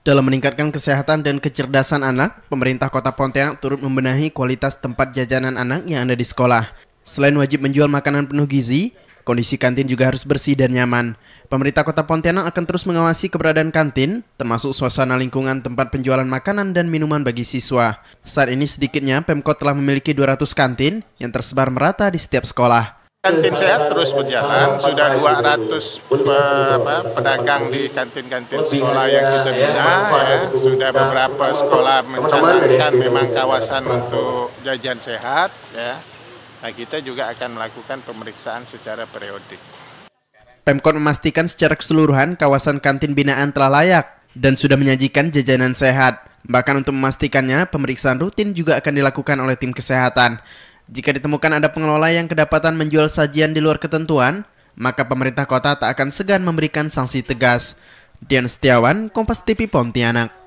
Dalam meningkatkan kesehatan dan kecerdasan anak, pemerintah kota Pontianak turut membenahi kualitas tempat jajanan anak yang ada di sekolah. Selain wajib menjual makanan penuh gizi, kondisi kantin juga harus bersih dan nyaman. Pemerintah kota Pontianak akan terus mengawasi keberadaan kantin, termasuk suasana lingkungan tempat penjualan makanan dan minuman bagi siswa. Saat ini sedikitnya Pemkot telah memiliki 200 kantin yang tersebar merata di setiap sekolah. Kantin sehat terus berjalan, sudah 200 apa, pedagang di kantin-kantin sekolah yang kita bina, ya. sudah beberapa sekolah mencanangkan memang kawasan untuk jajan sehat, ya. Nah kita juga akan melakukan pemeriksaan secara periodik. Pemkot memastikan secara keseluruhan kawasan kantin binaan telah layak dan sudah menyajikan jajanan sehat. Bahkan untuk memastikannya, pemeriksaan rutin juga akan dilakukan oleh tim kesehatan. Jika ditemukan ada pengelola yang kedapatan menjual sajian di luar ketentuan, maka pemerintah kota tak akan segan memberikan sanksi tegas. Dian Setiawan, Kompas TV Pontianak.